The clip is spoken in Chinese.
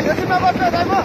Jadi, bapak.